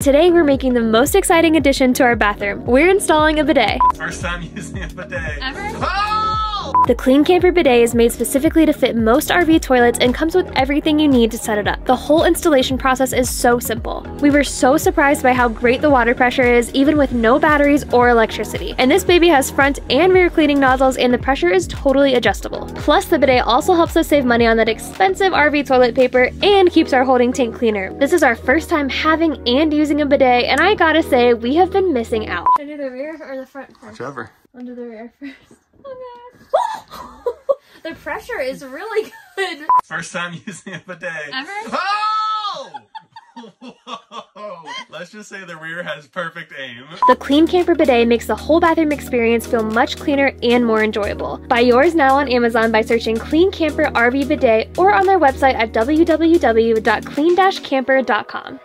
Today we're making the most exciting addition to our bathroom. We're installing a bidet. First time using a bidet. Ever? Oh! The Clean Camper bidet is made specifically to fit most RV toilets and comes with everything you need to set it up. The whole installation process is so simple. We were so surprised by how great the water pressure is even with no batteries or electricity. And this baby has front and rear cleaning nozzles and the pressure is totally adjustable. Plus the bidet also helps us save money on that expensive RV toilet paper and keeps our holding tank cleaner. This is our first time having and using a bidet and I gotta say we have been missing out. Should I do the rear or the front first? Whichever. I'll the rear first. Oh god. The pressure is really good. First time using a bidet. Ever? Oh! Whoa. Let's just say the rear has perfect aim. The Clean Camper bidet makes the whole bathroom experience feel much cleaner and more enjoyable. Buy yours now on Amazon by searching Clean Camper RV Bidet or on their website at www.clean-camper.com.